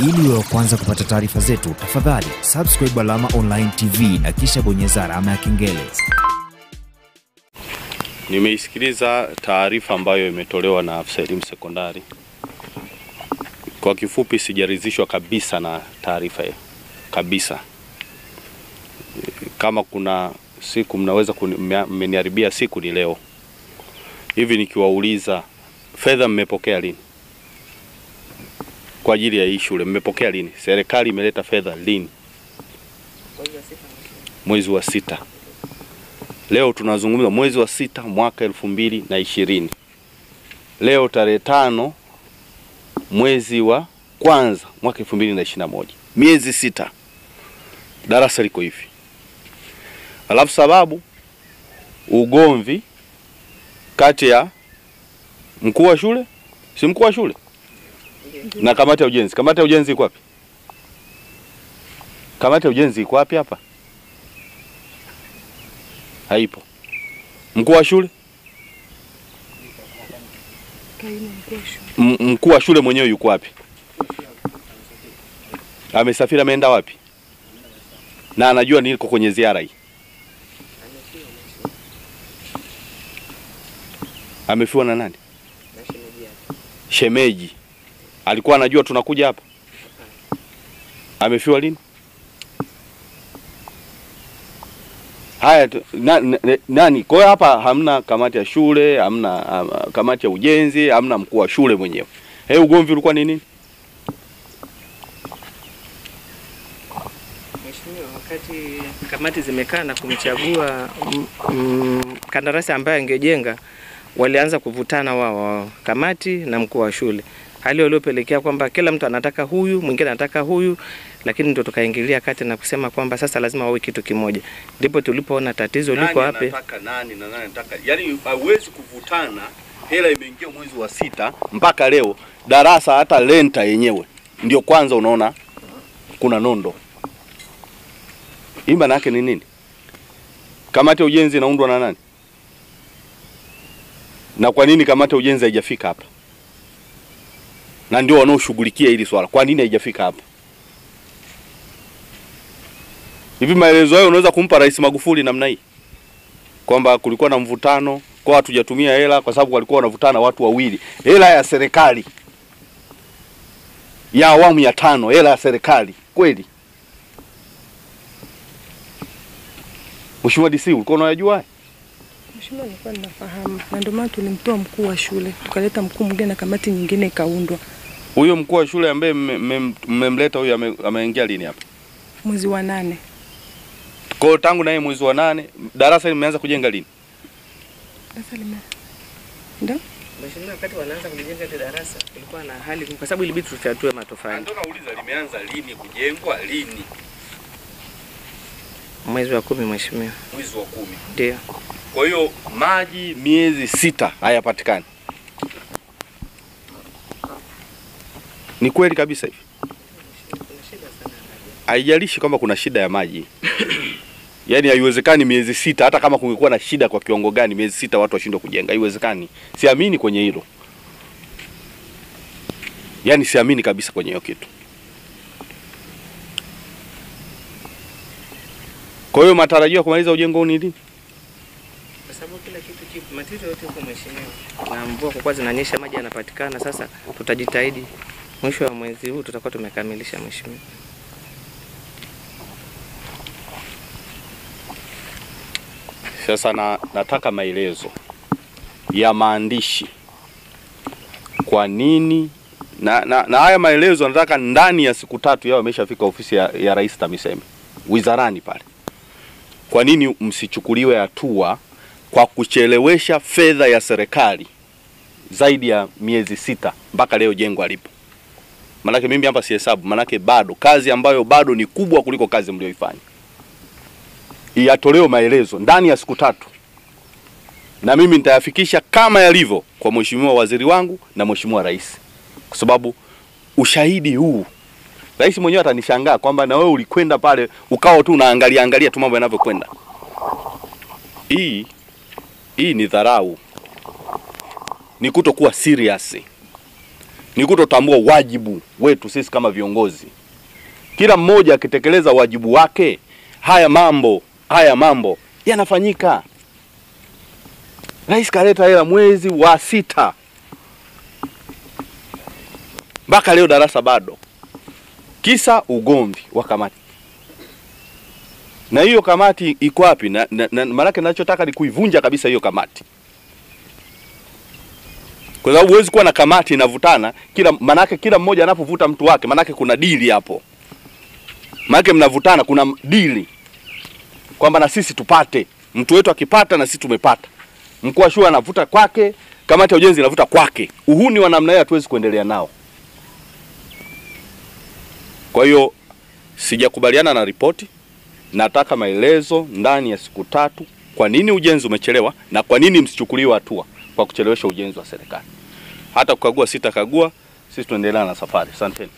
Ili uwe wa kwanza kupata taarifa zetu, tafadhali subscribe Alama Online TV na kisha bonyeza alama ya kengele. Nimeisikiliza taarifa ambayo imetolewa na afisa elimu sekondari. Kwa kifupi, sijaridhishwa kabisa na taarifa hiyo kabisa. Kama kuna siku mnaweza mmeniharibia siku ni leo hivi. Nikiwauliza, fedha mmepokea lini kwa ajili ya hii shule? Mmepokea lini? Serikali imeleta fedha lini? Mwezi wa sita. Leo tunazungumza mwezi wa sita mwaka elfu mbili na ishirini. Leo tarehe tano mwezi wa kwanza mwaka elfu mbili na ishirini na moja. Miezi sita darasa liko hivi, alafu sababu ugomvi kati ya mkuu wa shule, si mkuu wa shule na kamati ya ujenzi. Kamati ya ujenzi iko wapi? Kamati ya ujenzi iko wapi hapa? Haipo. Mkuu wa shule, mkuu wa shule mwenyewe yuko wapi? Amesafiri, ameenda wapi? Na anajua niko kwenye ziara hii. Amefiwa na nani? Shemeji. Alikuwa anajua tunakuja hapa? Amefiwa lini? Haya, na, na, nani? Kwa hiyo hapa hamna kamati ya shule, hamna um, kamati ya ujenzi, hamna mkuu wa shule mwenyewe. Hey, ugomvi ulikuwa ni nini? Wakati kamati zimekaa na kumchagua mm, mm, kandarasi ambaye angejenga, walianza kuvutana wao wao, kamati na mkuu wa shule, hali waliopelekea kwamba kila mtu anataka huyu, mwingine anataka huyu, lakini ndio tukaingilia kati na kusema kwamba sasa lazima wawe kitu kimoja. Ndipo tulipoona tatizo liko wapi. anataka nani na nani anataka? yani hauwezi kuvutana. Hela imeingia mwezi wa sita mpaka leo, darasa hata lenta yenyewe ndio kwanza unaona kuna nondo. Hii maana yake ni nini? Kamati ya ujenzi inaundwa na nani? Na kwa nini kamati ya ujenzi haijafika hapa? Na ndio wanaoshughulikia hili swala, kwa nini haijafika hapa? Hivi maelezo hayo unaweza kumpa Rais Magufuli namna hii? Kwamba kulikuwa na mvutano kwa hatujatumia hela kwa sababu walikuwa wanavutana watu wawili, hela ya serikali. Ya awamu ya tano, hela ya serikali. Kweli? Mheshimiwa DC, ulikuwa unayajua? Mheshimiwa, nilikuwa ninafahamu. Na ndio maana tulimtoa mkuu wa shule. Tukaleta mkuu mwingine na kamati nyingine ikaundwa Huyo mkuu wa shule ambaye mme- mme- mmemleta huyo ameingia lini hapa? mwezi wa nane. Kwa hiyo tangu naye mwezi wa nane darasa limeanza kujenga lini? Darasa lime ndio Mheshimiwa, wakati wanaanza kujenga ile darasa kulikuwa na hali kwa sababu ilibidi tufyatue matofali Ndio nauliza limeanza lini kujengwa lini? mwezi wa kumi, Mheshimiwa, Mwezi wa kumi. ndio Kwa hiyo maji miezi sita hayapatikani. Ni kweli kabisa hivi. Haijalishi kwamba kuna shida ya maji, yaani haiwezekani miezi sita, hata kama kungekuwa na shida kwa kiwango gani, miezi sita watu washindwe kujenga, haiwezekani. Siamini kwenye hilo, yaani siamini kabisa kwenye hiyo kitu. Kwa hiyo matarajio ya kumaliza ujengo ni lini? kwa sababu kila kitu kipo, matatizo yote huko mheshimiwa, na mvua kwa kuwa zinanyesha, maji yanapatikana. Sasa tutajitahidi mwisho wa mwezi huu tutakuwa tumekamilisha mheshimiwa. Sasa na, nataka maelezo ya maandishi, kwa nini na, na, na haya maelezo nataka ndani ya siku tatu yao ameshafika ofisi ya, ya Rais TAMISEMI wizarani pale. Kwa nini msichukuliwe hatua kwa kuchelewesha fedha ya serikali zaidi ya miezi sita mpaka leo jengo alipo? Manake mimi hapa sihesabu, manake bado kazi ambayo bado ni kubwa kuliko kazi mlioifanya yatolewe maelezo ndani ya siku tatu, na mimi nitayafikisha kama yalivyo kwa mheshimiwa waziri wangu na mheshimiwa rais, kwa sababu ushahidi huu rais mwenyewe atanishangaa kwamba na wewe ulikwenda pale ukawa tu unaangalia angalia tu mambo yanavyokwenda. Hii hii ni dharau, ni kutokuwa serious. Ni kutotambua wajibu wetu sisi kama viongozi. Kila mmoja akitekeleza wajibu wake, haya mambo haya mambo yanafanyika. Rais kaleta hela mwezi wa sita, mpaka leo darasa bado, kisa ugomvi wa kamati. Na hiyo kamati iko wapi? Na, na, na, maanake ninachotaka ni kuivunja kabisa hiyo kamati, kwa sababu huwezi kuwa na kamati inavutana kila, maanake kila mmoja anapovuta mtu wake, maanake kuna dili hapo, maanake mnavutana, kuna dili kwamba na sisi tupate mtu wetu akipata na sisi tumepata. Mkuu wa shule anavuta kwake, kamati ya ujenzi inavuta kwake. Uhuni wa namna hiyo hatuwezi kuendelea nao. Kwa hiyo sijakubaliana na ripoti, nataka maelezo ndani ya siku tatu, kwa nini ujenzi umechelewa na kwa nini msichukuliwe hatua kwa kuchelewesha ujenzi wa serikali. Hata kukagua sitakagua, sisi tuendelea na safari. Asanteni.